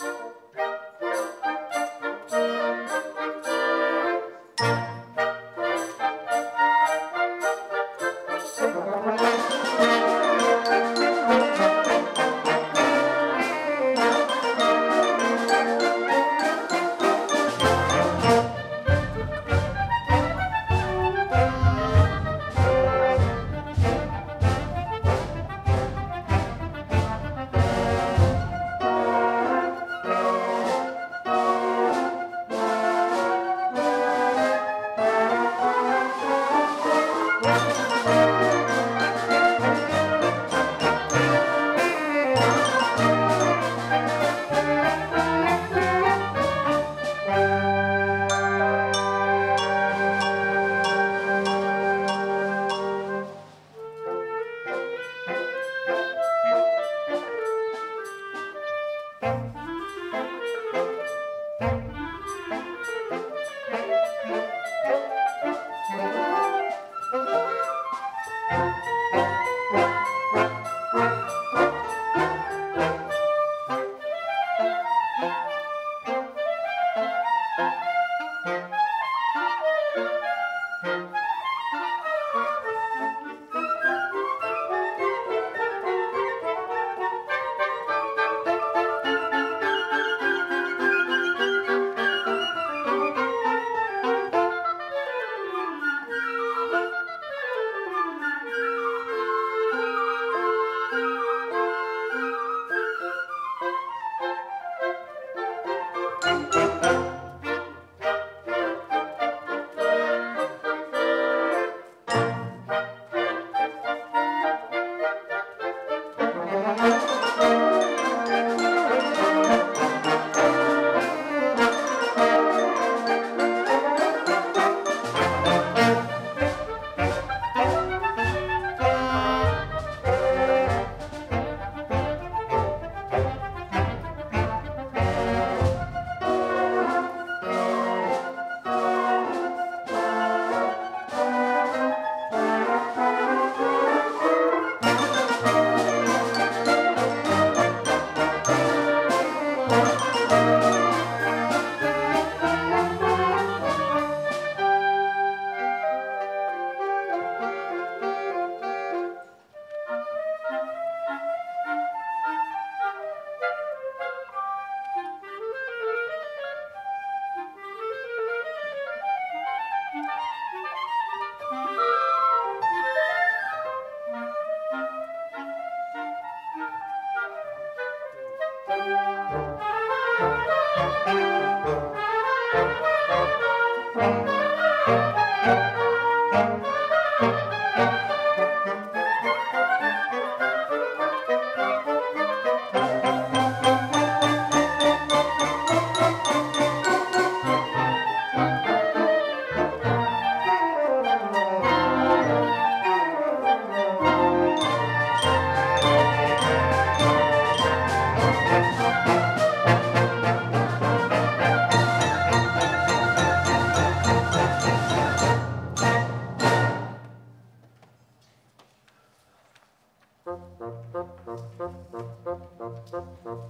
you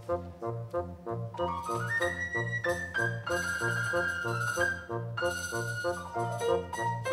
Thank you.